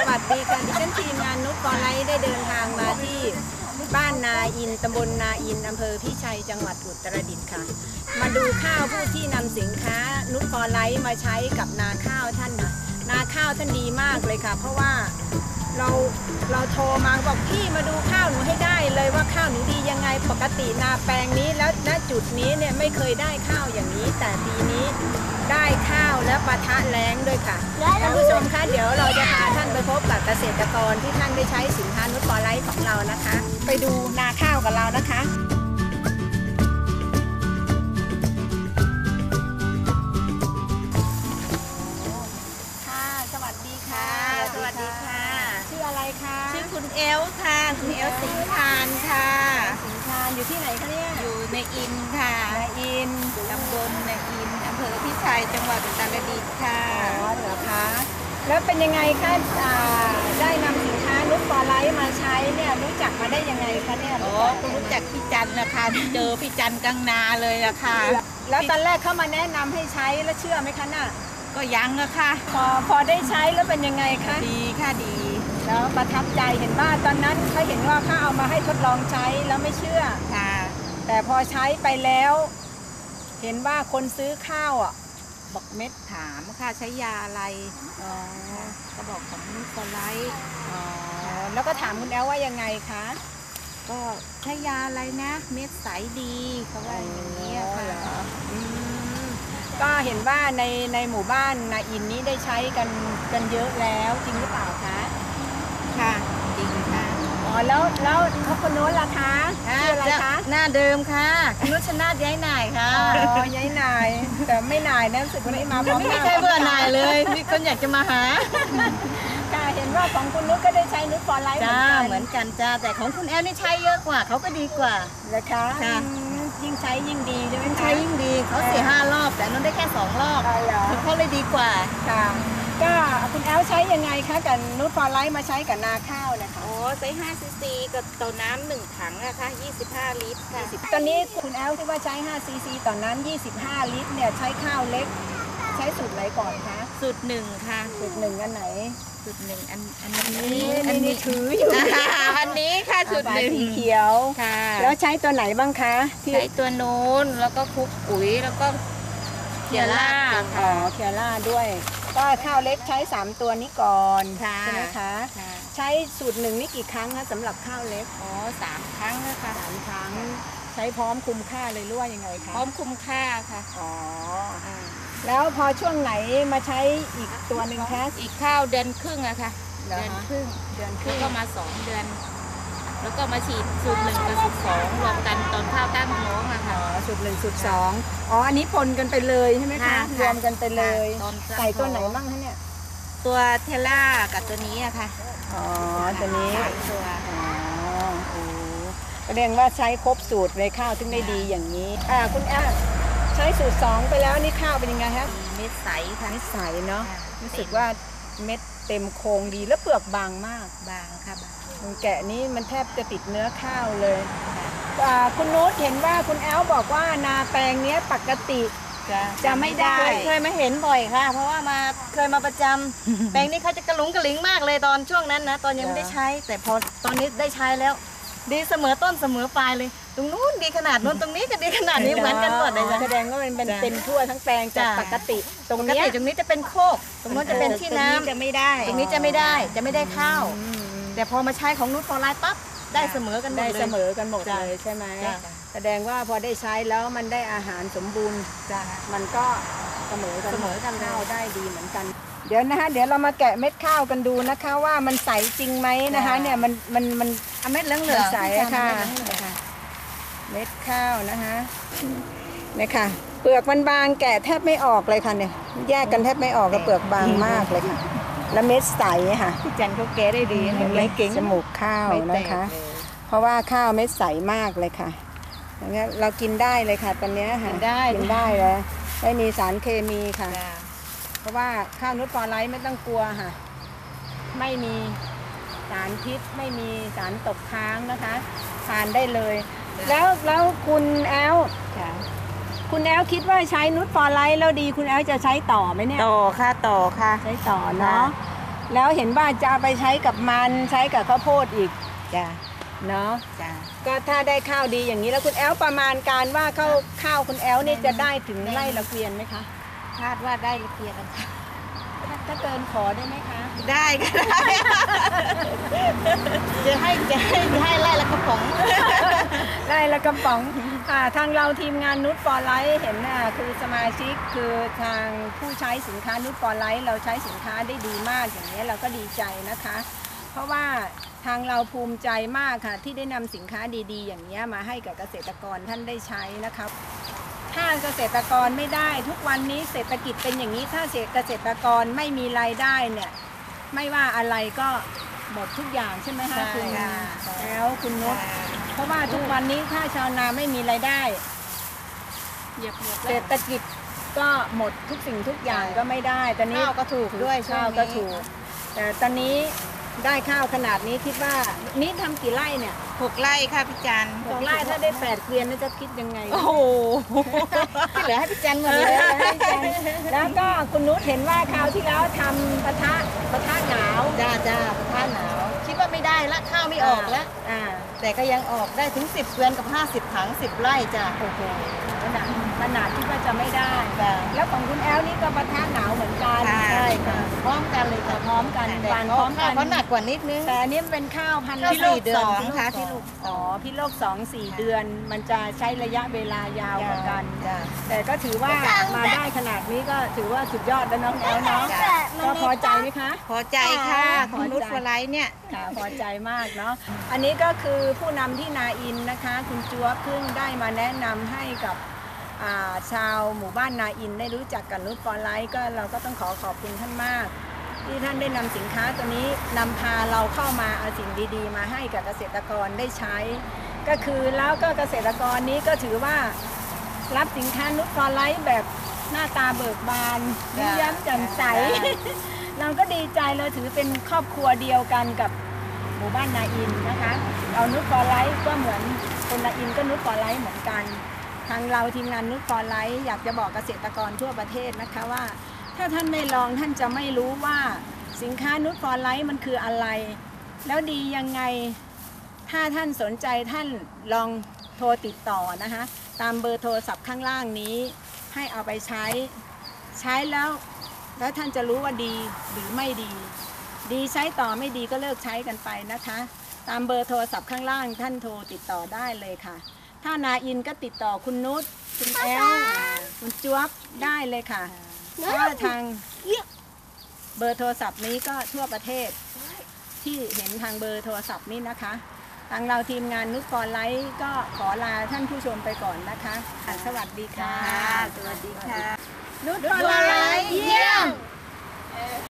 สวัสดีค่ะดิฉันทีมงานนุชฟอร์ไลท์ได้เดินทางมาที่บ้านนาอินตำบลนาอินอำเภอพิชัยจังหวัดอุตรดิตถ์ค่ะ มาดูข้าวผู้ที่นำสินค้านุชฟอร์ไลท์มาใช้กับนาข้าวท่านนะนาข้าวท่านดีมากเลยค่ะ เพราะว่า เราเราโทรมาบอกพี่มาดูข้าวหนูให้ได้เลยว่าข้าวหนูดียังไงปกตินาแปลงนี้แล้วณจุดนี้เนี่ยไม่เคยได้ข้าวอย่างนี้ แต่ปีนี้ได้ข้าวและปะทะแรงด้วยค่ะท่านผู้ชมคะเดี๋ยวเราจะพาท่านไปพบกับเกษตรกรที่ท่านได้ใช้สินค้านุชปอไลท์ของเรานะคะ ไปดูนาข้าวกับเรานะคะค่ะ คะชื่อคุณเอลค่ะ คุณเอลสิงห์พานค่ะ สินค้าอยู่ที่ไหนคะเนี่ย อยู่ในอินค่ะนาอินตำบลในอินอำเภอพิชัยจังหวัดอุตรดิตถ์ค่ะอ๋อเหรอคะแล้วเป็นยังไงคะอ่าได้นำสินค้านุชปอไลท์มาใช้เนี่ยรู้จักมาได้ยังไงคะเนี่ยโอ้ก็รู้จักพี่จันทร์นะคะเจอพี่จันทร์กลางนาเลยอะค่ะ แล้วตอนแรกเข้ามาแนะนำให้ใช้แล้วเชื่อไหมคะน่ะก็ยังอะค่ะ พอพอได้ใช้แล้วเป็นยังไงคะ ดีค่ะดี แล้วประทับใจเห็นว่าตอนนั้นเขาเห็นว่าเขาเอามาให้ทดลองใช้แล้วไม่เชื่อ ค่ะ แต่พอใช้ไปแล้ว เห็นว่าคนซื้อข้าวอะ บอกเม็ดถามค่ะใช้ยาอะไรอ๋อก็บอกของนุชไลท์อ๋อแล้วก็ถามคุณแอลว่ายังไงคะ ก็ใช้ยาอะไรนะ เม็ดใสดีเขาว่าอย่างนี้อะค่ะอ๋อเหรออืมก็เห็นว่าในในหมู่บ้านนาอินนี้ได้ใช้กันกันเยอะแล้วจริงหรือเปล่าคะค่ะจริงค่ะ อ๋อแล้วแล้วเขาคนโน้นล่ะคะชื่ออะไรคะหน้าเดิมค่ะนุชนาธย้ายหน่ายค่ะอ๋อยายนายแต่ไม่นายนะรู้สึกวันนี้มาพร้อมไม่หมีน้าใครเบื่อหน่ายเลย มีคนอยากจะมาหาค่ะเห็นว่าของคุณนุชก็ได้ใช้นุชฟอร์ไลท์เหมืจ้าอนกันเหมือนกันจ้าแต่ของคุณแอลนี่ใช้เยอะกว่าเขาก็ดีกว่านะคะค่ะอืมยิ่งใช้ยิ่งดีใช่ไหมคะใช้ยิ่งดีเขาเสียห้ารอบแต่อันนั้นได้แค่สองรอบอ๋อเหรอเขาเลยดีกว่าค่ะก็คุณแอลใช้ยังไงคะกับนุชฟอร์ไลท์มาใช้กับนาข้าวนะคะ โอ้ใช้5ซีซีกับต่อน้ำหนึ่งถังนะคะ25 ลิตรค่ะตอนนี้คุณแอลที่ว่าใช้5ซีซีต่อน้ำ25 ลิตรเนี่ยใช้ข้าวเล็ก ใช้สูตรไหนก่อนคะสูตรหนึ่งค่ะสูตรหนึ่งอันไหนสูตรหนึ่งอันอันนี่นี้นี่นี่ถืออยู่อันนี้ค่ะสูตรหนึ่งสีเขียวค่ะ แล้วใช้ตัวไหนบ้างคะที่ใช้ตัวโน้นแล้วก็คลุกปุ๋ยแล้วก็เขียร่าอ๋อค่ะเคียร่าด้วย ก็ข้าวเล็กใช้ 3 ตัวนี้ก่อนค่ะใช่ไหมคะค่ะใช้สูตรหนึ่งนี่กี่ครั้งคะสำหรับข้าวเล็กอ๋อสามครั้งแล้วค่ะสามครั้ง ใช้พร้อมคุ้มค่าเลยหรือว่ายังไงคะพร้อมคุ้มค่าค่ะอ๋ออ่าแล้วพอช่วงไหนมาใช้อีกตัวหนึ่งคะ อีกข้าวเดือนครึ่งอะค่ะ เหรอเดือนคะ ครึ่งเดือนคแล้รึ่วงก็มาสองเดือน แล้วก็มาฉีดสูตรหนึ่งกับสูตรสองรวมกันตอนข้าวตั้งท้องอะอ๋ค่ะอสูตรหนึ่งสูตรสองอ๋ออันนี้ปนกันไปเลยใช่ไหมคะค่ะรวมกันไปเลยตอนใส่ตัวไหนบ้างคะเนี่ยตัวเทล่ากับตัวนี้อะค่ะ อ๋ อ ตัวนี้สามตัวอ๋อโอ้แสดงว่าใช้ครบสูตรในข้าวถึงได้ดีอย่างนี้ อ่า คุณแอลใช้สูตรสองไปแล้วนี่ข้าวเป็นยังไงคะมีเม็ดใสค่ะ นิสัยเนาะ ค่ะ รู้สึกว่าเม็ดเต็มโครงดีแล้วเปลือกบางมากบางค่ะบางมันแกะนี้มันแทบจะติดเนื้อข้าวเลย อ่าคุณโน้ตเห็นว่าคุณแอลบอกว่านาแปลงเนี้ยปกติ จะไม่ได้ เคยเคยมาเห็นบ่อยค่ะ เพราะว่ามาเคยมาประจำ แปลงนี้เขาจะกระหลุงกระหลิงมากเลยตอนช่วงนั้นนะ ตอนยังไม่ได้ใช้ แต่พอตอนนี้ได้ใช้แล้ว ดีเสมอต้นเสมอปลายเลย ตรงนู้นดีขนาดนู้นตรงนี้ก็ดีขนาดนี้เหมือนกันหมดเลยแสจ้ะดงว่ามันเป็นจ้ะเป็นทั่วทั้งแปลงจากจ้ะ ปกติ ตรงปกเนี้ยติตรงนี้จะเป็นโคก ตรงนู้นจะเป็นที่น้ำจะไม่ได้ตรงนี้จะไม่ได้จะไม่ได้ข้าว แต่พอมาใช้ของนุชฟอร์ไลน์ปั๊บ ได้เสมอกันหมดได้เลย เสมอกันหมดจ้ะเลยใช่ไหมจ้ะ แสดงว่าพอได้ใช้แล้วมันได้อาหารสมบูรณ์ จ้ะ มันก็เสมอกันเสมอกันเลย ข้าวได้ดีเหมือนกัน เดี๋ยวนะคะเดี๋ยวเรามาแกะเม็ดข้าวกันดูนะคะว่ามันใสจริงไหมนะคะเนี่ยมันมันมันเอาเม็ดเหลืองเหเหลืลือองงใสอะค่ะเม็ดเหลืองๆค่ะ เม็ดข้าวนะคะเนี่ยค่ะ เปลือกมันบางแกะแทบไม่ออกเลยค่ะเนี่ย แยกกันแทบไม่ออกกับเปลือกบางมากเลยค่ะ แล้วเม็ดใสค่ะพี่จันเขาแก้ได้ดีเห็นไหมจมูกข้าวนะคะ เพราะว่าข้าวเม็ดใสมากเลยค่ะอย่างเงี้ยเรากินได้เลยค่ะตอนเนี้ยค่ะกินได้กินได้เลยไม่มีสารเคมีค่ะ เพราะว่าข้าวนุชฟอร์ไลท์ไม่ต้องกลัวค่ะ ไม่มีสารพิษไม่มีสารตกค้างนะคะทานได้เลย แล้วแล้วคุณแอล คุณแอลคิดว่าใช้นุชฟอร์ไลท์แล้วดีคุณแอลจะใช้ต่อไหมเนี่ย ต่อค่ะต่อค่ะ ใช้ต่อเนาะ แล้วเห็นว่าจะเอาไปใช้กับมันใช้กับข้าวโพดอีกจ้าเนาะจ้าก็ถ้าได้ข้าวดีอย่างนี้แล้วคุณแอลประมาณการว่าข้าวข้าวคุณแอลนี่จะได้ถึงไร่ละเกวียนไหมคะ คาดว่าไร่ละเกวียนค่ะ ถ้าถ้าเกินขอได้ไหมคะได้ก็ได้ จะให้จะให้ให้ไร่ละกระป๋อง ไร่ละกระป๋องอ่าทางเราทีมงานนุชฟอร์ไลท์เห็นน่ะคือสมาชิกคือทางผู้ใช้สินค้านุชฟอร์ไลท์เราใช้สินค้าได้ดีมากอย่างนี้ยเราก็ดีใจนะคะ เพราะว่าทางเราภูมิใจมากค่ะ ที่ได้นำสินค้าดีๆ อย่างนี้ยมาให้กับเกษตรกรท่านได้ใช้นะครับ ถ้าเกษตรกรไม่ได้ ทุกวันนี้เศรษฐกิจเป็นอย่างนี้ ถ้าเกษตรกรไม่มีรายได้เนี่ย ไม่ว่าอะไรก็หมดทุกอย่างใช่ไหมคะใช่คุณค่ะแล้วคุณนุชเพราะว่าทุกวันนี้ถ้าชาวนาไม่มีรายได้เหยียบหมดเศรษฐกิจก็หมดทุกสิ่งทุกอย่างก็ไม่ได้ ตอนนี้ข้าวก็ถูกด้วยช่วงข้าวนี้ก็ถูก แต่ตอนนี้ ได้ข้าวขนาดนี้คิดว่านี่ทำกี่ไร่เนี่ยหกไร่ค่ะพี่จันหกไร่ถ้าได้แปดเกวียนนี่จะคิดยังไง โอ้โหที่เหลือให้พี่จันหมดเอเลยอให้จังแล้วก็คุณนุชเห็นว่าคราวที่แล้วทำปะทะปะทะหนาวจ้าจ้าผ้าหนาว คิดว่าไม่ได้ละข้าวไม่ออกแล้วอ่าแต่ก็ยังออกได้ถึง 10เกวียนกับ 50ถัง10 ไร่จ้ะโอ้โหขนาดขนาดที่ว่าจะไม่ได้จ้ะแล้วของคุณแอลนี่ก็ปะทะหนาวเหมือนกันใช่ค่ะ พร้อมกันเลยค่ะพร้อมกันแต่วันพพร้ร้ออมมกักันนเขาหนักกว่านิดนึงแต่อันนี้มันเป็นข้าวพันธุ์พี่ลูลูกสองค่ะพี่ลูกสอ๋อองพี่โลกสองสี่เดือน มันจะใช้ระยะเวลายาวกว่ากันจ้ะแต่ก็ถือว่ามาได้ขนาดนี้ก็ถือว่าสุดยอดแล้วน้องแอลเนาะจ้ะก็พอใจไหมคะ พอใจค่ะพอใจคุณนุชฟอร์ไลท์เนี่ยค่ะพอใจมากเนาะอันนี้ก็คือผู้นำที่นาอินนะคะ คุณจัวเพิ่งได้มาแนะนำให้กับอ่า ชาวหมู่บ้านนาอินได้รู้จักกับนุชฟอร์ไลท์ก็เราก็ต้องขอขอบคุณท่านมาก ที่ท่านได้นำสินค้าตัวนี้นำพาเราเข้ามาเอาสิ่งดีๆ มาให้กับเกษตรกรได้ใช้ ก็คือแล้วก็เกษตรกรนี้ก็ถือว่ารับสินค้านุชฟอร์ไลท์แบบหน้าตาเบิกบานยิ้มแย้มแจ่มใส เราก็ดีใจเราถือเป็นครอบครัวเดียวกันกับหมู่บ้านนาอินนะคะ เอานุชฟอร์ไลท์ก็เหมือนคนนาอินก็นุชฟอร์ไลท์เหมือนกัน ทางเราทีมงานนุชฟอร์ไลท์อยากจะบอกเกษตรกรทั่วประเทศนะคะว่า ถ้าท่านไม่ลองท่านจะไม่รู้ว่าสินค้านุชฟอร์ไลท์มันคืออะไร แล้วดียังไงถ้าท่านสนใจท่านลองโทรติดต่อนะคะตามเบอร์โทรศัพท์ข้างล่างนี้ ให้เอาไปใช้ใช้แล้ว แล้วท่านจะรู้ว่าดีหรือไม่ดี ดีใช้ต่อไม่ดีก็เลิกใช้กันไปนะคะ ตามเบอร์โทรศัพท์ข้างล่างท่านโทรติดต่อได้เลยค่ะ ถ้านาอินก็ติดต่อคุณนุชคุณแอลคุณจวบได้เลยค่ะถ้าทางเบอร์โทรศัพท์นี้ก็ทั่วประเทศ ที่เห็นทางเบอร์โทรศัพท์นี้นะคะ ทางเราทีมงานนุชฟอร์ไลท์ก็ขอลาท่านผู้ชมไปก่อนนะคะอะสวัสดีค่ะ สวัสดีค่ะ นุชฟอร์ไลท์